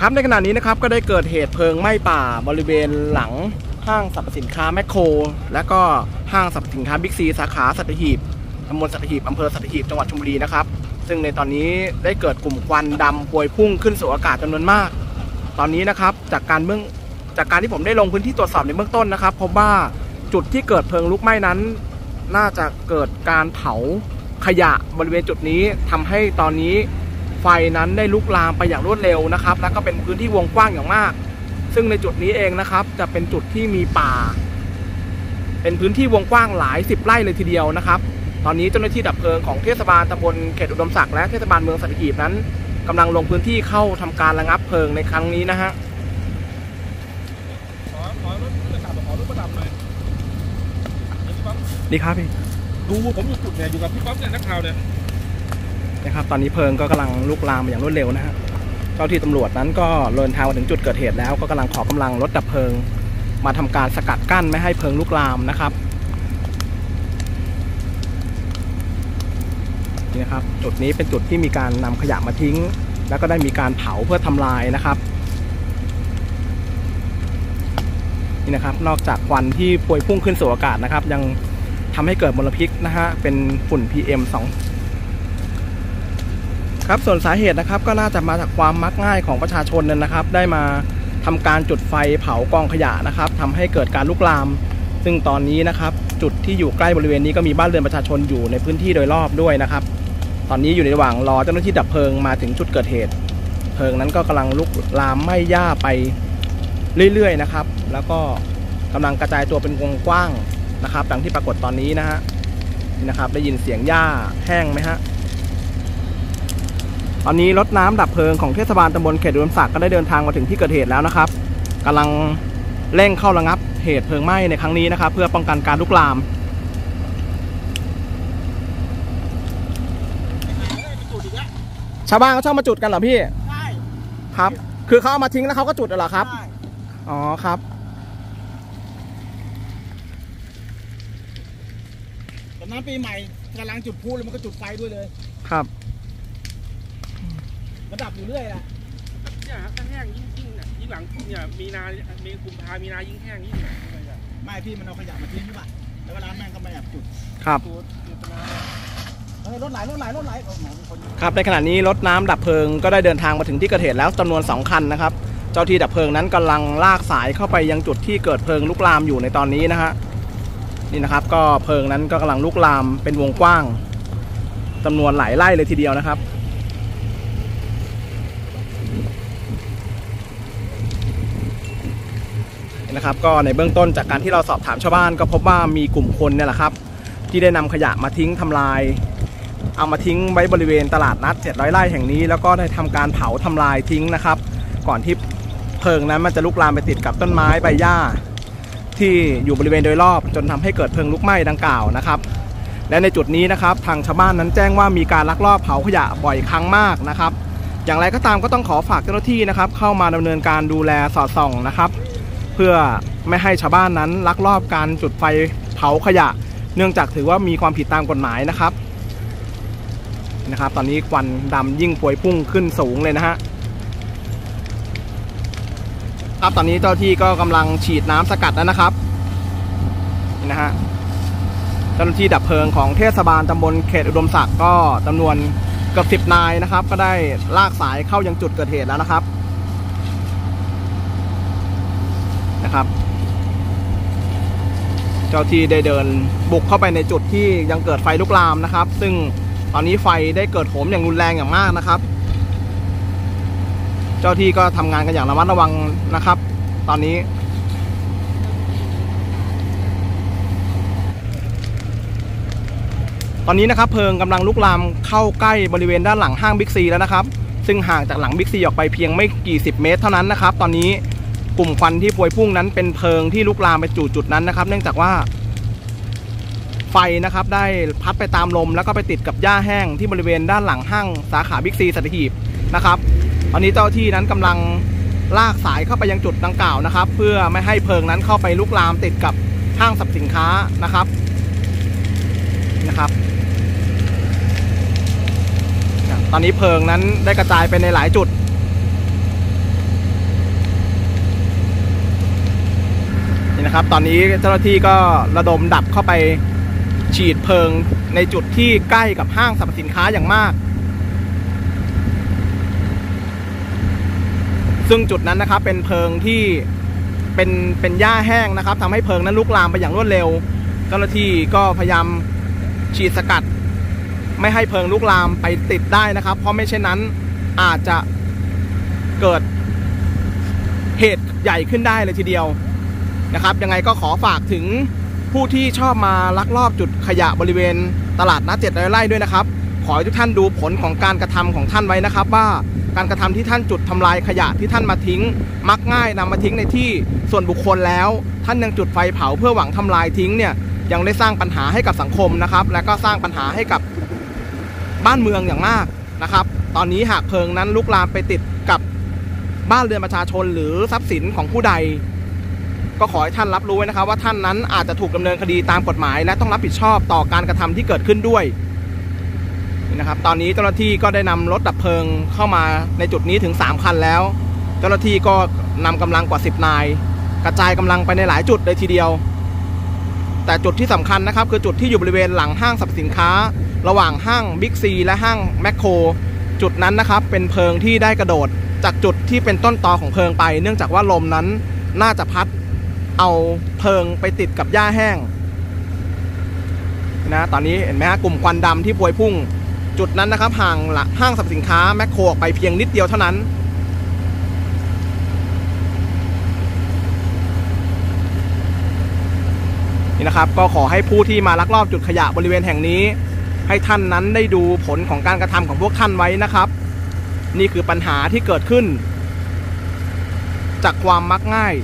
ครับในขณะนี้นะครับก็ได้เกิดเหตุเพลิงไหม้ป่าบริเวณหลังห้างสรรพสินค้าแมคโคร และก็ห้างสรรพสินค้าบิ๊กซีสาขาสัตหีบตำบลสัตหีบอำเภอสัตหีบจังหวัดชลบุรีนะครับ ซึ่งในตอนนี้ได้เกิดกลุ่มควันดำพวยพุ่งขึ้นสู่อากาศจำนวนมาก ตอนนี้นะครับจากการเบื้องจากการที่ผมได้ลงพื้นที่ตรวจสอบในเบื้องต้นนะครับพบว่าจุดที่เกิดเพลิงลุกไหม้นั้น น่าจะเกิดการเผาขยะบริเวณจุดนี้ทำให้ตอนนี้ ไฟนั้นได้ลุกลามไปอย่างรวดเร็วนะครับ แล้วก็เป็นพื้นที่วงกว้างอย่างมาก ซึ่งในจุดนี้เองนะครับ จะเป็นจุดที่มีป่า เป็นพื้นที่วงกว้างหลายสิบไร่เลยทีเดียวนะครับ ตอนนี้เจ้าหน้าที่ดับเพลิงของเทศบาลตำบลเขตอุดมศักดิ์และเทศบาลเมืองสัตหีบนั้นกำลังลงพื้นที่เข้าทำการระงับเพลิงในครั้งนี้นะฮะขอขอรถประดับขอรถประดับหน่อยเดี๋ยวพี่ป๊อปดีครับพี่ดูผมอยู่จุดเนี่ยอยู่กับพี่ป๊อปเนี่ยนักข่าวเนี่ย นะครับ ตอนนี้เพลิงก็กำลังลุกลามไปอย่างรวดเร็วนะฮะเจ้าที่ตำรวจนั้นก็เดินทางมาถึงจุดเกิดเหตุแล้วก็กำลังขอกำลังรถดับเพลิง มาทำการสกัดกั้นไม่ให้เพลิงลุกลามนะครับนี่นะครับจุดนี้เป็นจุดที่มีการนำขยะมาทิ้ง แล้วก็ได้มีการเผาเพื่อทำลายนะครับนี่นะครับนอกจากควันที่พวยพุ่งขึ้นสู่อากาศนะครับ ยังทำให้เกิดมลพิษนะฮะเป็นฝุ่น PM 2 ครับส่วนสาเหตุนะครับก็น่าจะมาจากความมักง่ายของประชาชนนั่นนะครับ ได้มาทำการจุดไฟเผากองขยะนะครับทำให้เกิดการลุกลาม ซึ่งตอนนี้นะครับ จุดที่อยู่ใกล้บริเวณนี้ก็มีบ้านเรือนประชาชนอยู่ในพื้นที่โดยรอบด้วยนะครับ ตอนนี้อยู่ในระหว่างรอเจ้าหน้าที่ดับเพลิงมาถึงจุดเกิดเหตุ เพลิงนั้นก็กำลังลุกลามไหม้หญ้าไปเรื่อยๆนะครับ แล้วก็กำลังกระจายตัวเป็นวงกว้างนะครับดังที่ปรากฏตอนนี้นะฮะนี่นะครับได้ยินเสียงหญ้าแห้งไหมฮะ ตอนนี้รถน้ำดับเพลิงของเทศบาลตำบลเขตอุดมศักดิ์ก็ได้เดินทางมาถึงที่เกิดเหตุแล้วนะครับกำลังเร่งเข้าระงับเหตุเพลิงไหม้ในครั้งนี้นะครับ เพื่อป้องกันการลุกลามจุดอีกแล้วชาวบ้านเขาชอบมาจุดกันเหรอพี่ใช่ครับ คือเขาเอามาทิ้งแล้วเขาก็จุดเหรอครับใช่อ๋อครับตอนนั้นปีใหม่กำลังจุดพลุเลยมันก็จุดไฟด้วยเลย ครับ มันดับอยู่เรื่อยแหละเนี่ยฮะถ้าแห้งยิ่งยิ่งเนี่ยยิ่งหลังเนี่ยมีนามีกุมภามีนายิ่งแห้งยิ่งเนี่ยอะไรอะไม่พี่มันเอาขยะมาทิ้งใช่ป่ะแล้วเวลาแม่งก็ไม่แอบจุดครับตัวเจตนาเฮ้ยรถไหลรถไหลรถไหลโอ้โหมีคนครับในขณะนี้รถน้ำดับเพลิงก็ได้เดินทางมาถึงที่เกิดเหตุแล้วจำนวน 2 คันนะครับ เจ้าที่ดับเพลิงนั้นกำลังลากสายเข้าไปยังจุดที่เกิดเพลิงลุกลามอยู่ในตอนนี้นะฮะนี่นะครับก็เพลิงนั้นก็กำลังลุกลามเป็นวงกว้างจำนวนหลายไร่เลยทีเดียวนะครับ นะครับ ก็ในเบื้องต้นจากการที่เราสอบถามชาวบ้าน ก็พบว่ามีกลุ่มคนเนี่ยแหละครับ ที่ได้นำขยะมาทิ้งทำลาย เอามาทิ้งไว้บริเวณตลาดนัด 700 ไร่แห่งนี้ แล้วก็ได้ทำการเผาทำลายทิ้งนะครับ ก่อนที่เพลิงนั้นมันจะลุกลามไปติดกับต้นไม้ใบหญ้า ที่อยู่บริเวณโดยรอบ จนทำให้เกิดเพลิงลุกไหม้ดังกล่าวนะครับ และในจุดนี้นะครับ ทางชาวบ้านนั้นแจ้งว่ามีการลักลอบเผาขยะบ่อยครั้งมากนะครับอย่างไรก็ตามก็ต้องขอฝากเจ้าหน้าที่นะครับ เข้ามาดำเนินการดูแลสอดส่องนะครับ เพื่อไม่ให้ชาวบ้านนั้นลักลอบการจุดไฟเผาขยะ เนื่องจากถือว่ามีความผิดตามกฎหมายนะครับนะครับ ตอนนี้ควันดำยิ่งพวยพุ่งขึ้นสูงเลยนะฮะครับตอนนี้เจ้าที่ก็กำลังฉีดน้ำสกัดแล้วนะครับนี่นะฮะเจ้าหน้าที่ดับเพลิงของเทศบาลตำบลเขตอุดมศักดิ์ก็จำนวนเกือบสิบนายนะครับ ก็ได้ลากสายเข้ายังจุดเกิดเหตุแล้วนะครับ นะครับ เจ้าที่ได้เดินบุกเข้าไปในจุดที่ยังเกิดไฟลุกลามนะครับ ซึ่งตอนนี้ไฟได้เกิดโหมอย่างรุนแรงอย่างมากนะครับ เจ้าที่ก็ทำงานกันอย่างระมัดระวังนะครับ ตอนนี้ตอนนี้นะครับเพลิงกำลังลุกลามเข้าใกล้บริเวณด้านหลังห้างบิ๊กซีแล้วนะครับ ซึ่งห่างจากหลังบิ๊กซีออกไปเพียงไม่กี่สิบเมตรเท่านั้นนะครับ ตอนนี้ กลุ่มควันที่พวยพุ่งนั้นเป็นเพลิงที่ลุกลามไปจู่จุดนั้นนะครับ เนื่องจากว่า ไฟนะครับได้พัดไปตามลม แล้วก็ไปติดกับหญ้าแห้งที่บริเวณด้านหลังห้างสาขาบิ๊กซีสัตหีบนะครับตอนนี้เจ้าที่นั้นกำลังลากสายเข้าไปยังจุดดังกล่าวนะครับ เพื่อไม่ให้เพลิงนั้นเข้าไปลุกลามติดกับห้างสรรพสินค้านะครับนะครับ ตอนนี้เพลิงนั้นได้กระจายไปในหลายจุด นะครับ ตอนนี้เจ้าหน้าที่ก็ระดมดับเข้าไปฉีดเพลิงในจุดที่ใกล้กับห้างสรรพสินค้าอย่างมาก ซึ่งจุดนั้นนะครับเป็นเพลิงที่เป็นเป็นหญ้าแห้งนะครับทำให้เพลิงนั้นลุกลามไปอย่างรวดเร็ว เจ้าหน้าที่ก็พยายามฉีดสกัด ไม่ให้เพลิงลุกลามไปติดได้นะครับ เพราะไม่เช่นนั้นอาจจะเกิดเหตุใหญ่ขึ้นได้เลยทีเดียว นะครับ ยังไงก็ขอฝากถึงผู้ที่ชอบมาลักลอบจุดขยะบริเวณ ตลาดนัดเจ็ดร้อยไร่ด้วยนะครับ ขอให้ทุกท่านดูผลของการกระทำของท่านไว้นะครับว่าการกระทำที่ท่านจุดทำลายขยะที่ท่านมาทิ้ง มักง่ายนำมาทิ้งในที่ส่วนบุคคลแล้ว ท่านยังจุดไฟเผาเพื่อหวังทำลายทิ้งเนี่ยยังได้สร้างปัญหาให้กับสังคมนะครับ และก็สร้างปัญหาให้กับบ้านเมืองอย่างมากนะครับ ตอนนี้หากเพลิงนั้นลุกลามไปติดกับบ้านเรือนประชาชนหรือทรัพย์สินของผู้ใด ก็ขอให้ท่านรับรู้ไว้นะครับว่าท่านนั้นอาจจะถูกดำเนินคดีตามกฎหมาย และต้องรับผิดชอบต่อการกระทำที่เกิดขึ้นด้วยนี่นะครับ ตอนนี้เจ้าหน้าที่ก็ได้นำรถดับเพลิงเข้ามาในจุดนี้ถึง 3 คันแล้ว เจ้าหน้าที่ก็นำกำลังกว่า 10 นาย กระจายกำลังไปในหลายจุดเลยทีเดียว แต่จุดที่สำคัญนะครับคือจุดที่อยู่บริเวณหลังห้างสรรพสินค้า ระหว่างห้างบิ๊กซีและห้างแมคโครจุดนั้นนะครับเป็นเพลิงที่ได้กระโดดจากจุดที่เป็นต้นตอของเพลิงไป เนื่องจากว่าลมนั้นน่าจะพัด เอาเพลิงไปติดกับหญ้าแห้งนะตอนนี้เห็นไหมฮะกลุ่มควันดำที่พวยพุ่ง จุดนั้นนะครับห่างละห้างสรรพสินค้าแมคโครออกไปเพียงนิดเดียวเท่านั้นนี่นะครับก็ขอให้ผู้ที่มาลักลอบจุดขยะบริเวณแห่งนี้ ให้ท่านนั้นได้ดูผลของการกระทำของพวกท่านไว้นะครับ นี่คือปัญหาที่เกิดขึ้น จากความมักง่าย